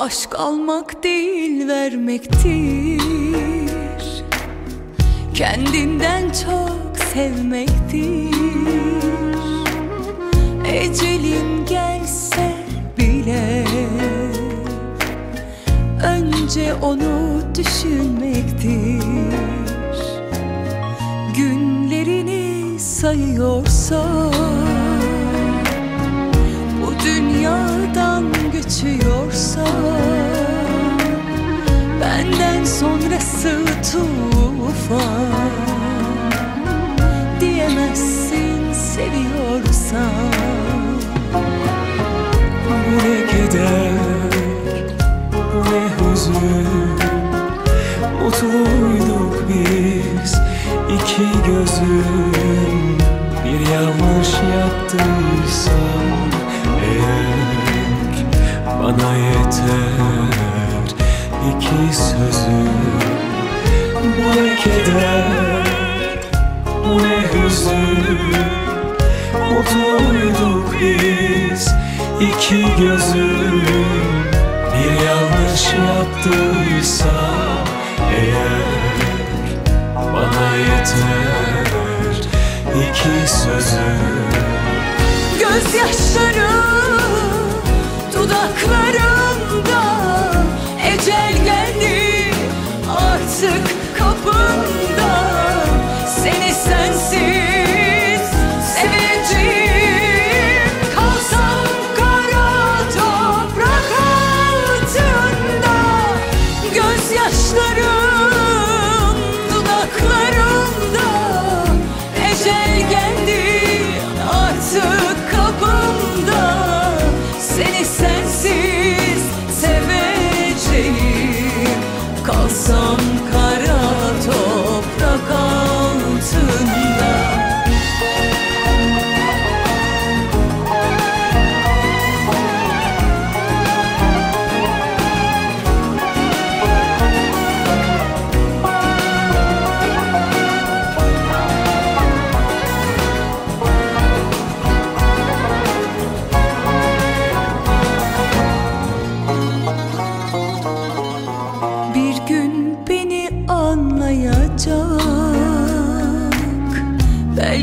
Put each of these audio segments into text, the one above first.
Aşk almak değil vermektir. Kendinden çok sevmektir. Ecelin gelse bile Önce onu düşünmektir. Günlerini sayıyorsa tufan Diyemezsin seviyorsan. Bu ne keder, bu ne hüzün Mutluyduk biz iki gözüm Bir yanlış yaptıysam eğer Bana yeter. İki sözüm keder, bu ne hüzün? Mutluyduk biz? İki gözüm Bir yanlış yaptıysa eğer Bana yeter iki sözüm Gözyaşlarım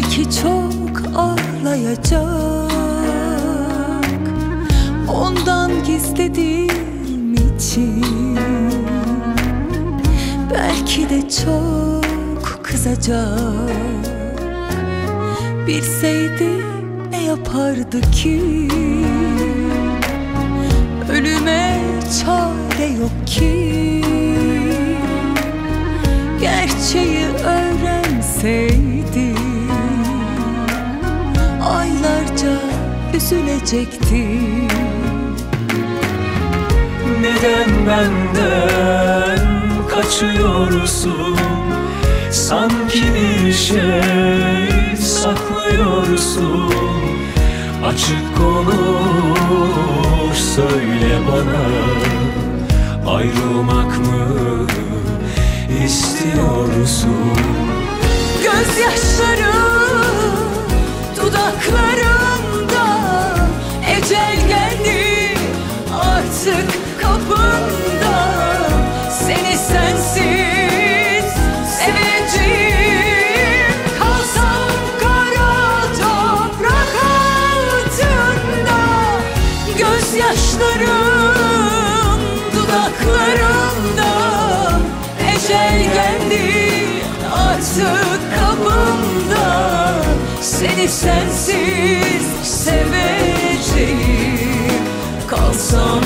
Belki çok ağlayacak Ondan gizlediğim için. Belki de çok kızacak. Bilseydi ne yapardı ki? Ölüme çare yok ki. Gerçeği öğrenseydi üzülecekti Neden benden kaçıyorsun? Sanki bir şey saklıyorsun. Açık konuş söyle bana. Ayrılmak mı istiyorsun Gözyaşlarım dudaklarımda. Ecel geldi artık kapımda. Seni sensiz seveceğim. Kalsam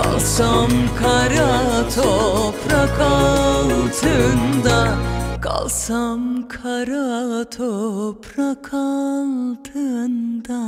Kalsam kara toprak altında Kalsam kara toprak altında